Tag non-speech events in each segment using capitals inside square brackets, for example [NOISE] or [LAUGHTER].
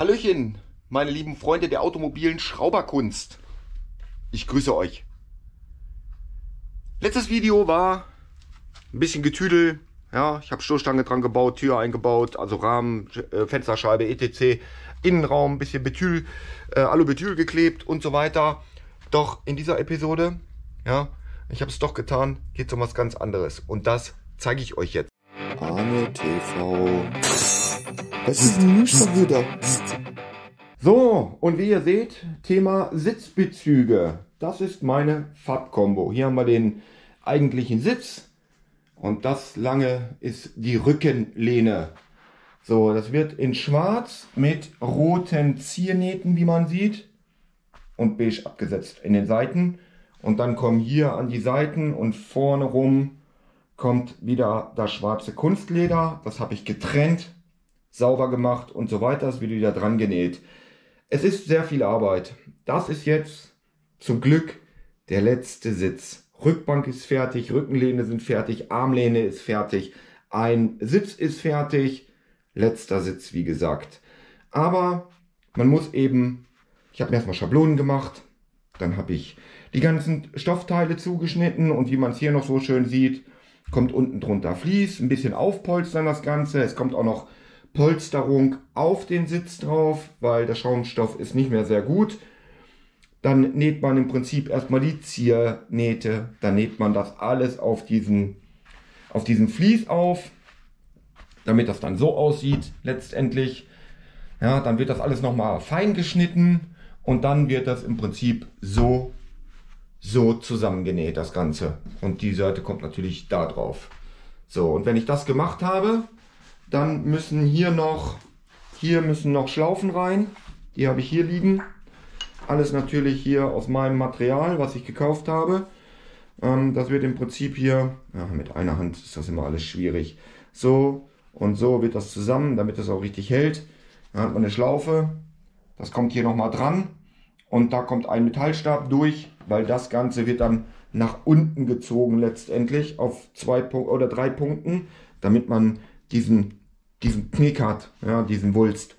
Hallöchen, meine lieben Freunde der automobilen Schrauberkunst. Ich grüße euch. Letztes Video war ein bisschen Getüdel. Ja, ich habe Stoßstange dran gebaut, Tür eingebaut, also Rahmen, äh, Fensterscheibe, etc. Innenraum, ein bisschen Betül, äh, Alubetül geklebt und so weiter. Doch in dieser Episode, ja, ich habe es doch getan, geht es um was ganz anderes. Und das zeige ich euch jetzt. Arne TV. Was ist denn schon wieder? So, und wie ihr seht, Thema Sitzbezüge. Das ist meine Farbkombo. Hier haben wir den eigentlichen Sitz und das lange ist die Rückenlehne. So, das wird in schwarz mit roten Ziernähten, wie man sieht, und beige abgesetzt in den Seiten. Und dann kommen hier an die Seiten und vorne rum kommt wieder das schwarze Kunstleder. Das habe ich getrennt, sauber gemacht und so weiter. Das wird wieder dran genäht. Es ist sehr viel Arbeit. Das ist jetzt zum Glück der letzte Sitz. Rückbank ist fertig, Rückenlehne sind fertig, Armlehne ist fertig, ein Sitz ist fertig, letzter Sitz wie gesagt. Aber man muss eben, ich habe mir erstmal Schablonen gemacht, dann habe ich die ganzen Stoffteile zugeschnitten und wie man es hier noch so schön sieht, kommt unten drunter Vlies, ein bisschen aufpolstern das Ganze. Es kommt auch noch Polsterung auf den Sitz drauf, weil der Schaumstoff ist nicht mehr sehr gut. Dann näht man im Prinzip erstmal die Ziernähte, dann näht man das alles auf diesen, auf diesen Vlies auf, damit das dann so aussieht letztendlich. Ja, dann wird das alles nochmal fein geschnitten und dann wird das im Prinzip so, so zusammengenäht, das Ganze. Und die Seite kommt natürlich da drauf. So, und wenn ich das gemacht habe, dann müssen hier noch, hier müssen noch Schlaufen rein. Die habe ich hier liegen. Alles natürlich hier aus meinem Material, was ich gekauft habe. Ähm, das wird im Prinzip hier, ja, mit einer Hand ist das immer alles schwierig. So und so wird das zusammen, damit es auch richtig hält. Dann hat man eine Schlaufe. Das kommt hier nochmal dran. Und da kommt ein Metallstab durch, weil das Ganze wird dann nach unten gezogen letztendlich auf zwei oder drei Punkten, damit man diesen diesen Knick hat, ja, diesen Wulst.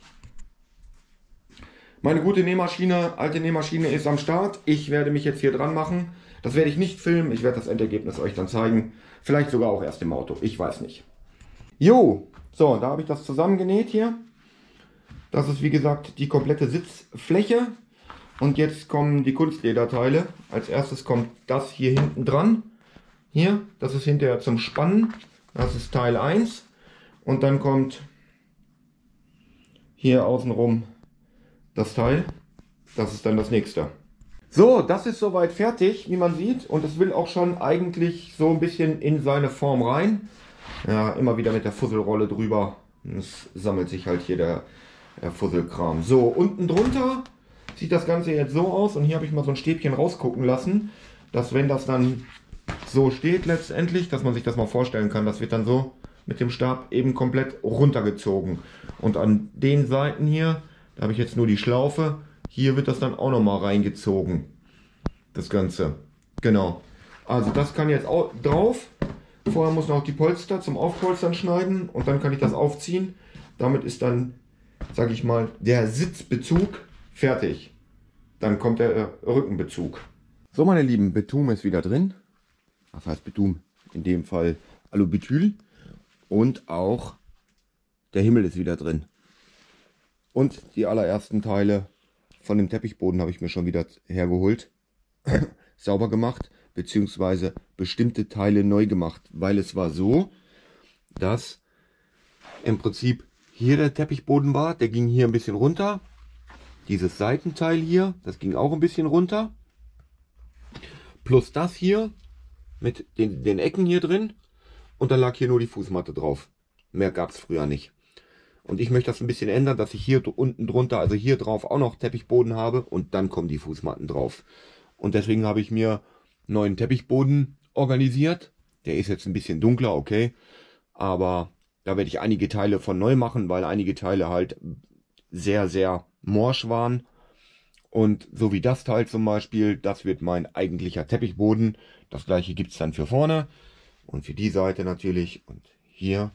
Meine gute Nähmaschine, alte Nähmaschine ist am Start. Ich werde mich jetzt hier dran machen. Das werde ich nicht filmen. Ich werde das Endergebnis euch dann zeigen. Vielleicht sogar auch erst im Auto. Ich weiß nicht. Jo, so, da habe ich das zusammengenäht hier. Das ist wie gesagt die komplette Sitzfläche. Und jetzt kommen die Kunstlederteile. Als erstes kommt das hier hinten dran. Hier, das ist hinterher zum Spannen. Das ist Teil 1. Und dann kommt hier außenrum das Teil. Das ist dann das nächste. So, das ist soweit fertig, wie man sieht. Und es will auch schon eigentlich so ein bisschen in seine Form rein. Ja, immer wieder mit der Fusselrolle drüber. Es sammelt sich halt hier der, der Fusselkram. So, unten drunter sieht das Ganze jetzt so aus. Und hier habe ich mal so ein Stäbchen rausgucken lassen. Dass wenn das dann so steht letztendlich, dass man sich das mal vorstellen kann. Das wird dann so mit dem Stab eben komplett runtergezogen. Und an den Seiten hier, da habe ich jetzt nur die Schlaufe, hier wird das dann auch nochmal reingezogen. Das Ganze. Genau. Also das kann jetzt auch drauf. Vorher muss noch die Polster zum Aufpolstern schneiden und dann kann ich das aufziehen. Damit ist dann, sage ich mal, der Sitzbezug fertig. Dann kommt der Rückenbezug. So meine Lieben, Betum ist wieder drin. Was heißt Betum? In dem Fall Alubetyl. Und auch der Himmel ist wieder drin. Und die allerersten Teile von dem Teppichboden habe ich mir schon wieder hergeholt. [COUGHS] Sauber gemacht, beziehungsweise bestimmte Teile neu gemacht. Weil es war so, dass im Prinzip hier der Teppichboden war. Der ging hier ein bisschen runter. Dieses Seitenteil hier, das ging auch ein bisschen runter. Plus das hier mit den, den Ecken hier drin und dann lag hier nur die Fußmatte drauf. Mehr gab es früher nicht. Und ich möchte das ein bisschen ändern, dass ich hier unten drunter, also hier drauf auch noch Teppichboden habe und dann kommen die Fußmatten drauf. Und deswegen habe ich mir neuen Teppichboden organisiert. Der ist jetzt ein bisschen dunkler, okay. Aber da werde ich einige Teile von neu machen, weil einige Teile halt sehr, sehr morsch waren. Und so wie das Teil zum Beispiel, das wird mein eigentlicher Teppichboden. Das gleiche gibt es dann für vorne. Und für die Seite natürlich und hier.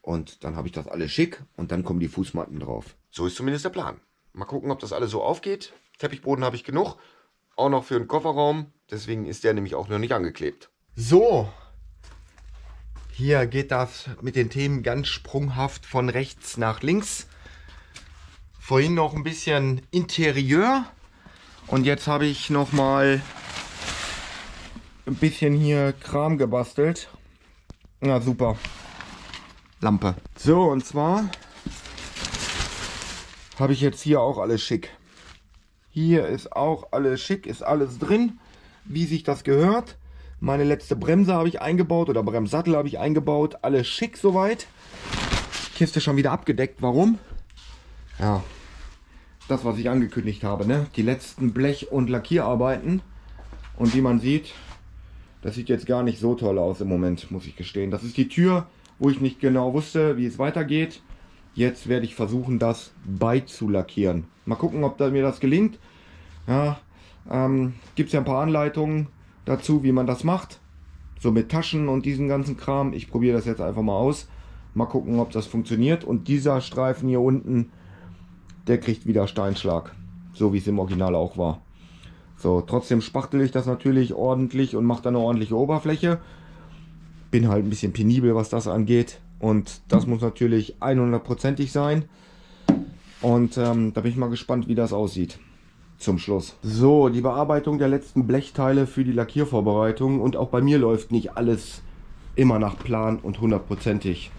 Und dann habe ich das alles schick und dann kommen die Fußmatten drauf. So ist zumindest der Plan. Mal gucken, ob das alles so aufgeht. Teppichboden habe ich genug. Auch noch für den Kofferraum. Deswegen ist der nämlich auch noch nicht angeklebt. So. Hier geht das mit den Themen ganz sprunghaft von rechts nach links. Vorhin noch ein bisschen Interieur. Und jetzt habe ich noch mal ein bisschen hier Kram gebastelt. Na super. Lampe. So, und zwar habe ich jetzt hier auch alles schick. Hier ist auch alles schick, ist alles drin, wie sich das gehört. Meine letzte Bremse habe ich eingebaut oder Bremssattel habe ich eingebaut. Alles schick soweit. Kiste schon wieder abgedeckt. Warum? Ja, das, was ich angekündigt habe. Ne? Die letzten Blech- und Lackierarbeiten. Und wie man sieht, das sieht jetzt gar nicht so toll aus im Moment, muss ich gestehen. Das ist die Tür, wo ich nicht genau wusste, wie es weitergeht. Jetzt werde ich versuchen, das beizulackieren. Mal gucken, ob da mir das gelingt. Ja, ähm, gibt es ja ein paar Anleitungen dazu, wie man das macht. So mit Taschen und diesen ganzen Kram. Ich probiere das jetzt einfach mal aus. Mal gucken, ob das funktioniert. Und dieser Streifen hier unten, der kriegt wieder Steinschlag. So wie es im Original auch war. So, trotzdem spachtel ich das natürlich ordentlich und mache dann eine ordentliche Oberfläche. Bin halt ein bisschen penibel, was das angeht. Und das muss natürlich 100%ig sein. Und ähm, da bin ich mal gespannt, wie das aussieht. Zum Schluss. So, die Bearbeitung der letzten Blechteile für die Lackiervorbereitung. Und auch bei mir läuft nicht alles immer nach Plan und hundertprozentig.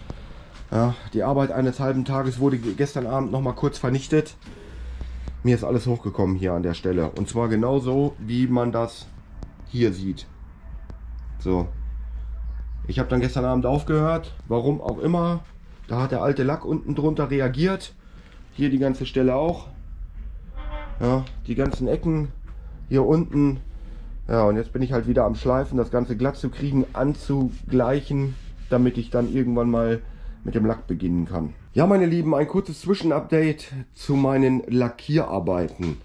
Ja, die Arbeit eines halben Tages wurde gestern Abend noch mal kurz vernichtet. Mir ist alles hochgekommen hier an der Stelle. Und zwar genauso, wie man das hier sieht. So. Ich habe dann gestern Abend aufgehört. Warum auch immer. Da hat der alte Lack unten drunter reagiert. Hier die ganze Stelle auch. Ja, die ganzen Ecken hier unten. Ja, und jetzt bin ich halt wieder am Schleifen, das Ganze glatt zu kriegen, anzugleichen, damit ich dann irgendwann mal mit dem Lack beginnen kann. Ja, meine Lieben, ein kurzes Zwischenupdate zu meinen Lackierarbeiten.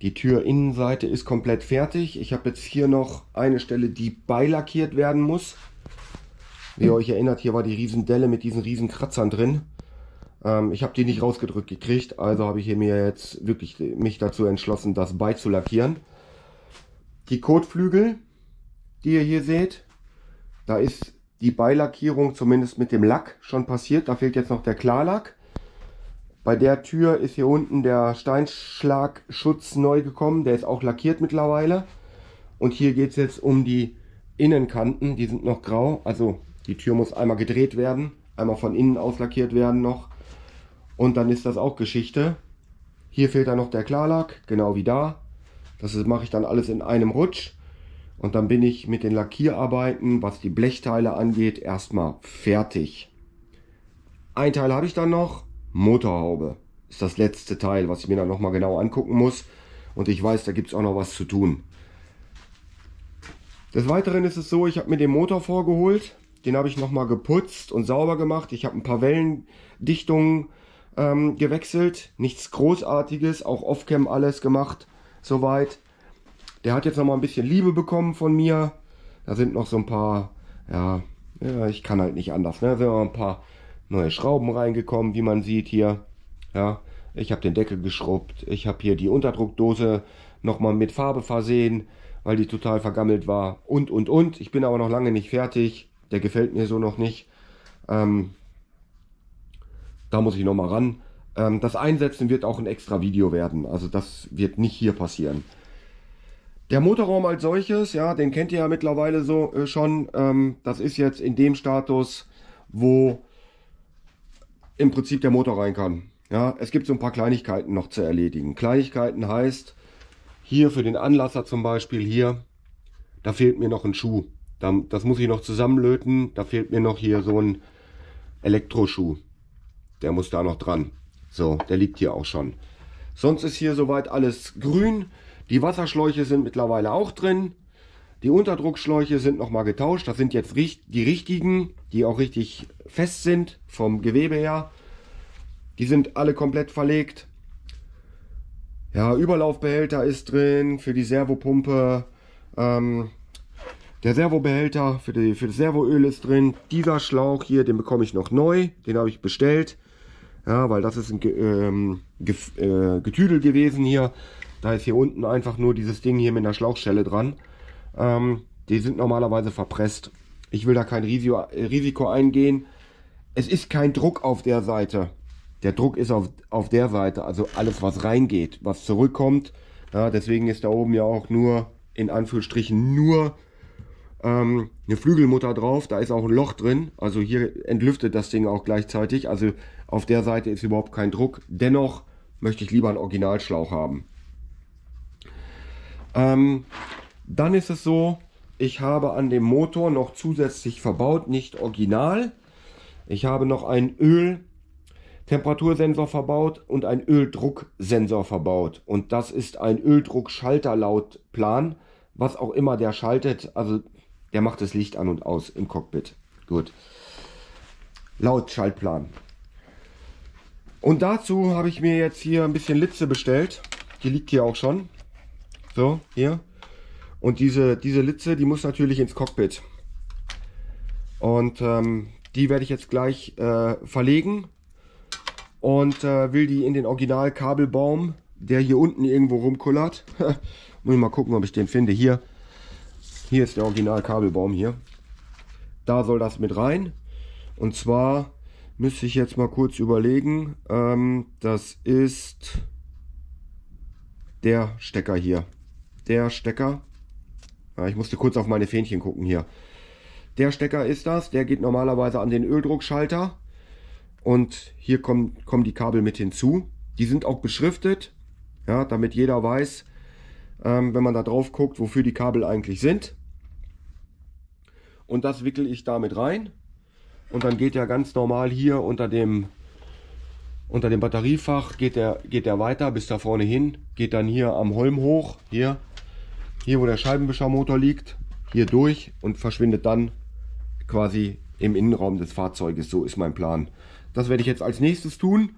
Die Türinnenseite ist komplett fertig. Ich habe jetzt hier noch eine Stelle, die beilackiert werden muss. Wie ihr euch erinnert, hier war die Riesendelle mit diesen riesen Kratzern drin. Ähm, ich habe die nicht rausgedrückt gekriegt, also habe ich hier mir jetzt wirklich mich dazu entschlossen, das beizulackieren. Die Kotflügel, die ihr hier seht, da ist die Beilackierung zumindest mit dem Lack schon passiert. Da fehlt jetzt noch der Klarlack. Bei der Tür ist hier unten der Steinschlagschutz neu gekommen. Der ist auch lackiert mittlerweile. Und hier geht es jetzt um die Innenkanten. Die sind noch grau. Also die Tür muss einmal gedreht werden. Einmal von innen aus lackiert werden noch. Und dann ist das auch Geschichte. Hier fehlt dann noch der Klarlack, genau wie da. Das mache ich dann alles in einem Rutsch. Und dann bin ich mit den Lackierarbeiten, was die Blechteile angeht, erstmal fertig. Ein Teil habe ich dann noch. Motorhaube ist das letzte Teil, was ich mir dann nochmal genau angucken muss. Und ich weiß, da gibt es auch noch was zu tun. Des Weiteren ist es so, ich habe mir den Motor vorgeholt. Den habe ich nochmal geputzt und sauber gemacht. Ich habe ein paar Wellendichtungen ähm, gewechselt. Nichts Großartiges, auch Off-Cam alles gemacht. Soweit. Der hat jetzt noch mal ein bisschen Liebe bekommen von mir. Da sind noch so ein paar, ja, ja ich kann halt nicht anders. Ne? Da sind noch ein paar neue Schrauben reingekommen, wie man sieht hier. Ja, ich habe den Deckel geschrubbt. Ich habe hier die Unterdruckdose noch mal mit Farbe versehen, weil die total vergammelt war. Und, und, und. Ich bin aber noch lange nicht fertig. Der gefällt mir so noch nicht. Ähm, da muss ich noch mal ran. Ähm, das Einsetzen wird auch ein extra Video werden. Also das wird nicht hier passieren. Der Motorraum als solches, ja, den kennt ihr ja mittlerweile so äh, schon. Ähm, das ist jetzt in dem Status, wo im Prinzip der Motor rein kann. Ja, es gibt so ein paar Kleinigkeiten noch zu erledigen. Kleinigkeiten heißt, hier für den Anlasser zum Beispiel, hier, da fehlt mir noch ein Schuh. das muss ich noch zusammenlöten. Da fehlt mir noch hier so ein Elektroschuh. Der muss da noch dran. So, der liegt hier auch schon. Sonst ist hier soweit alles grün. Die Wasserschläuche sind mittlerweile auch drin. Die Unterdruckschläuche sind nochmal getauscht. Das sind jetzt die richtigen, die auch richtig fest sind vom Gewebe her. Die sind alle komplett verlegt. Ja, Überlaufbehälter ist drin für die Servopumpe. Ähm, Der Servobehälter für, die, für das Servoöl ist drin. Dieser Schlauch hier, den bekomme ich noch neu. Den habe ich bestellt. Ja, weil das ist ein ähm, äh, Getüdel gewesen hier. Da ist hier unten einfach nur dieses Ding hier mit einer Schlauchstelle dran. Ähm, die sind normalerweise verpresst. Ich will da kein Risiko, Risiko eingehen. Es ist kein Druck auf der Seite. Der Druck ist auf, auf der Seite, also alles was reingeht, was zurückkommt. Ja, deswegen ist da oben ja auch nur, in Anführungsstrichen, nur ähm, eine Flügelmutter drauf. Da ist auch ein Loch drin. Also hier entlüftet das Ding auch gleichzeitig. Also auf der Seite ist überhaupt kein Druck. Dennoch möchte ich lieber einen Originalschlauch haben. Ähm, dann ist es so, ich habe an dem Motor noch zusätzlich verbaut, nicht original. Ich habe noch einen Öltemperatursensor verbaut und einen Öldrucksensor verbaut. Und das ist ein Öldruckschalter laut Plan. Was auch immer der schaltet, also der macht das Licht an und aus im Cockpit. Gut. Laut Schaltplan. Und dazu habe ich mir jetzt hier ein bisschen Litze bestellt. Die liegt hier auch schon. So, hier. Und diese, diese Litze, die muss natürlich ins Cockpit. Und ähm, die werde ich jetzt gleich äh, verlegen. Und äh, will die in den Originalkabelbaum, der hier unten irgendwo rumkullert. [LAUGHS] muss ich mal gucken, ob ich den finde. Hier. Hier ist der Originalkabelbaum hier. Da soll das mit rein. Und zwar müsste ich jetzt mal kurz überlegen. Ähm, das ist der Stecker hier. Der Stecker. Ja, ich musste kurz auf meine Fähnchen gucken hier. Der Stecker ist das. Der geht normalerweise an den Öldruckschalter. Und hier kommen, kommen die Kabel mit hinzu. Die sind auch beschriftet. Ja, damit jeder weiß, ähm, wenn man da drauf guckt, wofür die Kabel eigentlich sind. Und das wickel ich damit rein. Und dann geht er ganz normal hier unter dem, unter dem Batteriefach, geht er geht der weiter bis da vorne hin, geht dann hier am Holm hoch, hier, hier wo der Scheibenwischermotor liegt, hier durch und verschwindet dann quasi im Innenraum des Fahrzeuges. So ist mein Plan. Das werde ich jetzt als nächstes tun.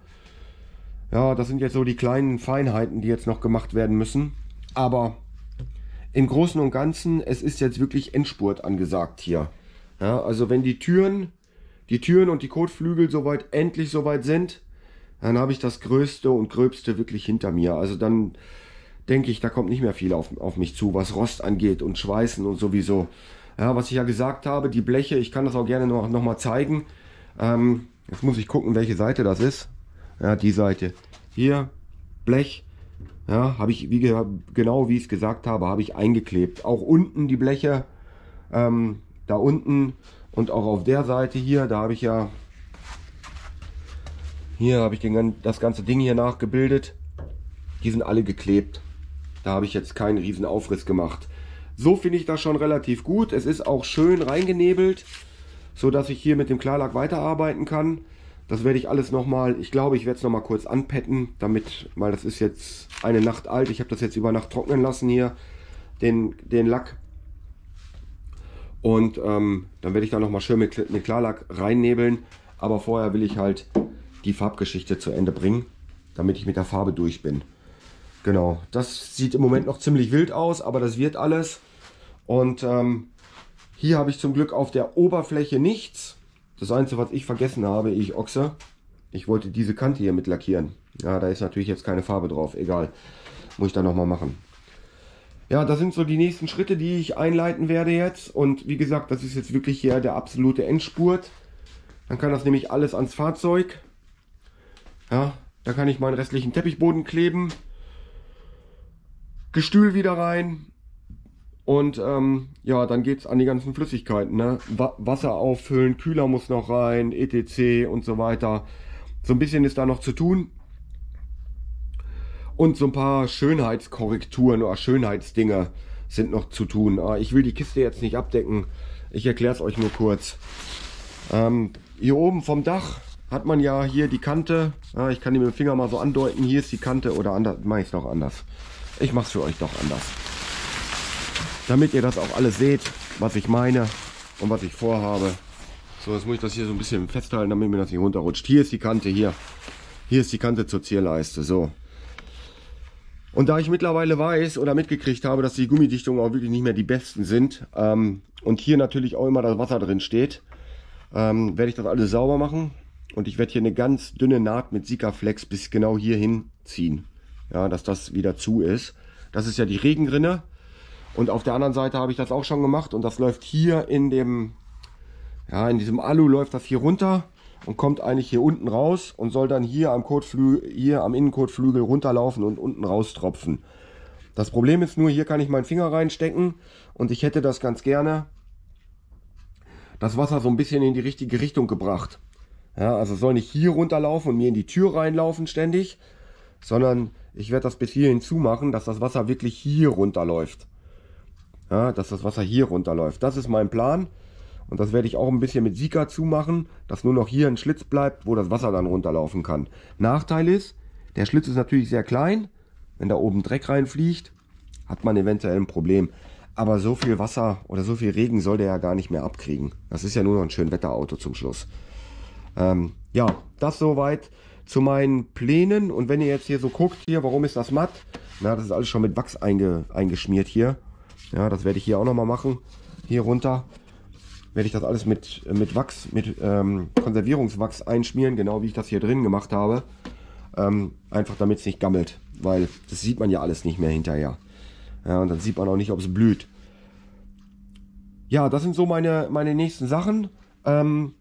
Ja, das sind jetzt so die kleinen Feinheiten, die jetzt noch gemacht werden müssen. Aber im Großen und Ganzen, es ist jetzt wirklich Endspurt angesagt hier. Ja, also wenn die Türen die Türen und die Kotflügel soweit endlich soweit sind, dann habe ich das Größte und Gröbste wirklich hinter mir. Also dann denke ich, da kommt nicht mehr viel auf, auf mich zu, was Rost angeht und Schweißen und sowieso. Ja, was ich ja gesagt habe, die Bleche, ich kann das auch gerne noch, noch mal zeigen. Ähm, jetzt muss ich gucken, welche Seite das ist. Ja, die Seite. Hier, Blech. Ja, habe ich, wie, genau wie ich es gesagt habe, habe ich eingeklebt. Auch unten die Bleche. Ähm, da unten und auch auf der Seite hier, da habe ich ja, hier habe ich den, das ganze Ding hier nachgebildet. Die sind alle geklebt. Da habe ich jetzt keinen riesen Aufriss gemacht. So finde ich das schon relativ gut. Es ist auch schön reingenebelt, so dass ich hier mit dem Klarlack weiterarbeiten kann. Das werde ich alles nochmal, ich glaube, ich werde es nochmal kurz anpetten, damit, weil das ist jetzt eine Nacht alt. Ich habe das jetzt über Nacht trocknen lassen hier, den, den Lack. Und ähm, dann werde ich da nochmal schön mit, mit Klarlack reinnebeln. Aber vorher will ich halt die Farbgeschichte zu Ende bringen, damit ich mit der Farbe durch bin. Genau, das sieht im Moment noch ziemlich wild aus, aber das wird alles. Und ähm, hier habe ich zum Glück auf der Oberfläche nichts. Das Einzige, was ich vergessen habe, ich Ochse, ich wollte diese Kante hier mit lackieren. Ja, da ist natürlich jetzt keine Farbe drauf, egal. Muss ich dann nochmal machen. Ja, das sind so die nächsten Schritte, die ich einleiten werde jetzt. Und wie gesagt, das ist jetzt wirklich hier der absolute Endspurt. Dann kann das nämlich alles ans Fahrzeug. Ja, da kann ich meinen restlichen Teppichboden kleben. Gestühl wieder rein. Und ähm, ja, dann geht es an die ganzen Flüssigkeiten. Ne? Wasser auffüllen, Kühler muss noch rein, etc. und so weiter. So ein bisschen ist da noch zu tun. Und so ein paar Schönheitskorrekturen oder Schönheitsdinge sind noch zu tun. Ah, ich will die Kiste jetzt nicht abdecken. Ich erkläre es euch nur kurz. Ähm, hier oben vom Dach hat man ja hier die Kante. Ja, ich kann die mit dem Finger mal so andeuten. Hier ist die Kante oder anders. Mache ich es noch anders. Ich mache es für euch doch anders. Damit ihr das auch alles seht, was ich meine und was ich vorhabe. So, jetzt muss ich das hier so ein bisschen festhalten, damit mir das nicht runterrutscht. Hier ist die Kante, hier. Hier ist die Kante zur Zierleiste. So. Und da ich mittlerweile weiß oder mitgekriegt habe, dass die Gummidichtungen auch wirklich nicht mehr die besten sind ähm, und hier natürlich auch immer das Wasser drin steht, ähm, werde ich das alles sauber machen. Und ich werde hier eine ganz dünne Naht mit Sikaflex bis genau hier hinziehen. Ja, dass das wieder zu ist. Das ist ja die Regenrinne. Und auf der anderen Seite habe ich das auch schon gemacht. Und das läuft hier in dem, ja, in diesem Alu läuft das hier runter und kommt eigentlich hier unten raus und soll dann hier am Kotflügel, hier am Innenkotflügel runterlaufen und unten raustropfen. Das Problem ist nur, hier kann ich meinen Finger reinstecken und ich hätte das ganz gerne, das Wasser so ein bisschen in die richtige Richtung gebracht. Ja, also soll nicht hier runterlaufen und mir in die Tür reinlaufen ständig, sondern ich werde das bis hierhin zumachen, dass das Wasser wirklich hier runterläuft. Ja, dass das Wasser hier runterläuft. Das ist mein Plan. Und das werde ich auch ein bisschen mit Sika zumachen, dass nur noch hier ein Schlitz bleibt, wo das Wasser dann runterlaufen kann. Nachteil ist, der Schlitz ist natürlich sehr klein. Wenn da oben Dreck reinfliegt, hat man eventuell ein Problem. Aber so viel Wasser oder so viel Regen soll der ja gar nicht mehr abkriegen. Das ist ja nur noch ein schön Wetterauto zum Schluss. Ähm, ja, das soweit zu meinen Plänen. Und wenn ihr jetzt hier so guckt, hier, warum ist das matt? Na, das ist alles schon mit Wachs einge, eingeschmiert hier. Ja, das werde ich hier auch nochmal machen. Hier runter werde ich das alles mit, mit Wachs, mit ähm, Konservierungswachs einschmieren, genau wie ich das hier drin gemacht habe. Ähm, einfach damit es nicht gammelt, weil das sieht man ja alles nicht mehr hinterher. Ja, und dann sieht man auch nicht, ob es blüht. Ja, das sind so meine, meine nächsten Sachen. Ähm,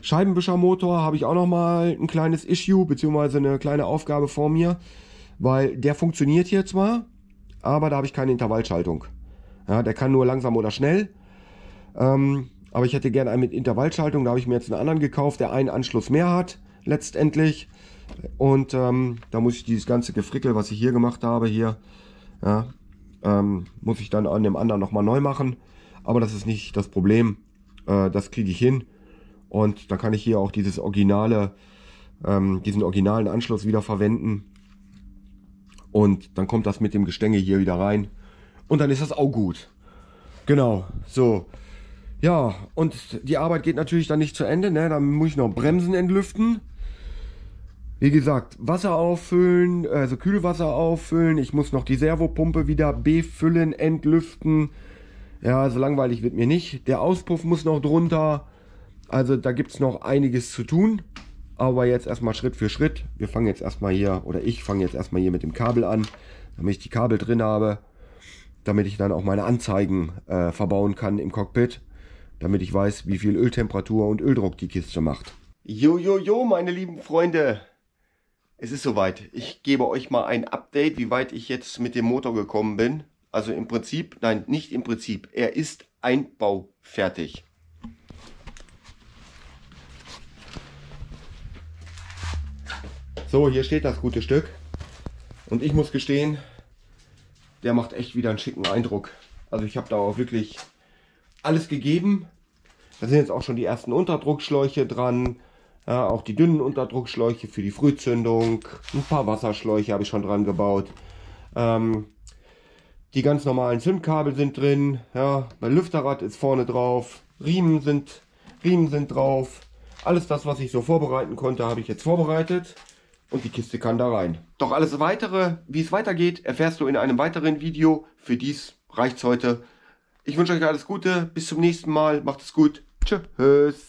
Scheibenwischermotor habe ich auch noch mal ein kleines Issue, beziehungsweise eine kleine Aufgabe vor mir, weil der funktioniert hier zwar, aber da habe ich keine Intervallschaltung. Ja, der kann nur langsam oder schnell. Ähm, aber ich hätte gerne einen mit Intervallschaltung. Da habe ich mir jetzt einen anderen gekauft, der einen Anschluss mehr hat, letztendlich. Und ähm, da muss ich dieses ganze Gefrickel, was ich hier gemacht habe, hier, ja, ähm, muss ich dann an dem anderen nochmal neu machen. Aber das ist nicht das Problem. Äh, das kriege ich hin. Und dann kann ich hier auch dieses originale, ähm, diesen originalen Anschluss wieder verwenden. Und dann kommt das mit dem Gestänge hier wieder rein. Und dann ist das auch gut. Genau, so. Ja, und die Arbeit geht natürlich dann nicht zu Ende. Ne? Dann muss ich noch Bremsen entlüften. Wie gesagt, Wasser auffüllen, also Kühlwasser auffüllen. Ich muss noch die Servopumpe wieder befüllen, entlüften. Ja, so langweilig wird mir nicht. Der Auspuff muss noch drunter. Also da gibt es noch einiges zu tun. Aber jetzt erstmal Schritt für Schritt. Wir fangen jetzt erstmal hier, oder ich fange jetzt erstmal hier mit dem Kabel an, damit ich die Kabel drin habe. Damit ich dann auch meine Anzeigen äh, verbauen kann im Cockpit damit ich weiß, wie viel Öltemperatur und Öldruck die Kiste macht. Jo, jo, jo, meine lieben Freunde. Es ist soweit. Ich gebe euch mal ein Update, wie weit ich jetzt mit dem Motor gekommen bin. Also im Prinzip, nein, nicht im Prinzip. Er ist einbaufertig. So, hier steht das gute Stück. Und ich muss gestehen, der macht echt wieder einen schicken Eindruck. Also ich habe da auch wirklich alles gegeben. Da sind jetzt auch schon die ersten Unterdruckschläuche dran. Ja, auch die dünnen Unterdruckschläuche für die Frühzündung. Ein paar Wasserschläuche habe ich schon dran gebaut. Ähm, die ganz normalen Zündkabel sind drin. Ja, mein Lüfterrad ist vorne drauf. Riemen sind, Riemen sind drauf. Alles das, was ich so vorbereiten konnte, habe ich jetzt vorbereitet. Und die Kiste kann da rein. Doch alles weitere, wie es weitergeht, erfährst du in einem weiteren Video. Für dies reicht es heute. Ich wünsche euch alles Gute. Bis zum nächsten Mal. Macht es gut. Tschüss.